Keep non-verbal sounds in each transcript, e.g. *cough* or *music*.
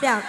Bianca.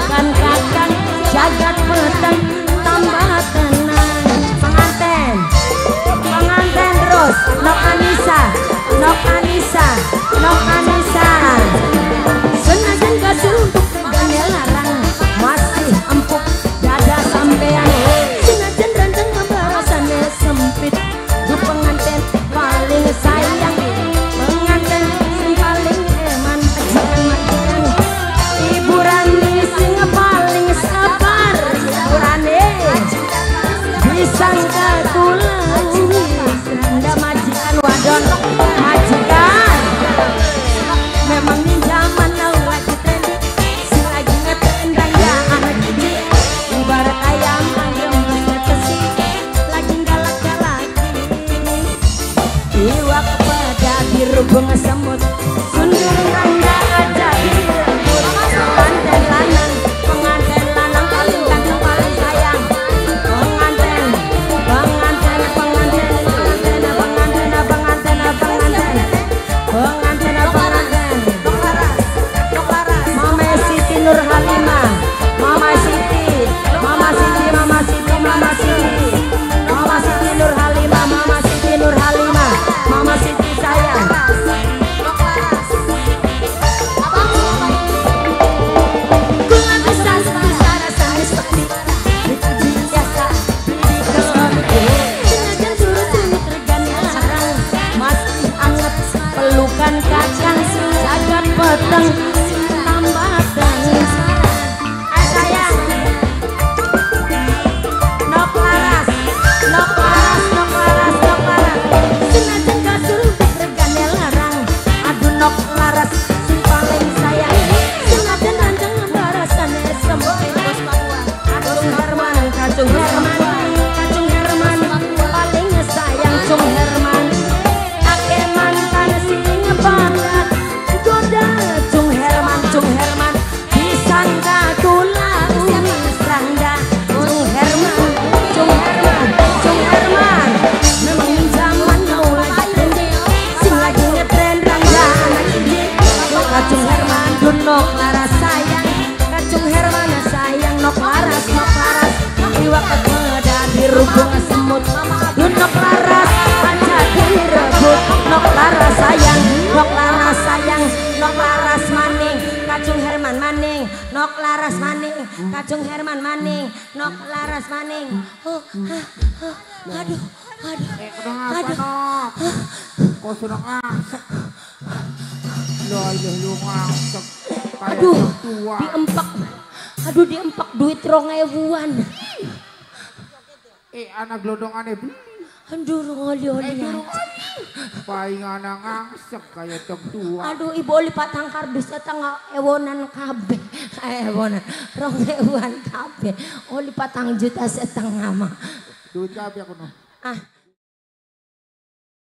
bukan kakang jagat petang tambah tenang. Penganten penganten terus. Nok Anissa nok Anissa nok Anissa. hirup bengasam peteng tambatan nok laras maning, kacung Herman maning Nok laras maning, kacung Herman oh, ah, oh, Aduh, aduh, aduh Kok sudah ngasek Loh, lu ngasek Aduh, diempak Aduh diempak duit rong buan. Eh anak glodongannya beli. Aduh, ngoli-oli. Paling anak ngasek kayak orang tua. Aduh, ibu oli patang kardus eta ewonan kabeh. *laughs* Eh, ewonan. Rong ewuan kabeh. Oli patang juta setengah mah. Duit kabeh aku no. Ah,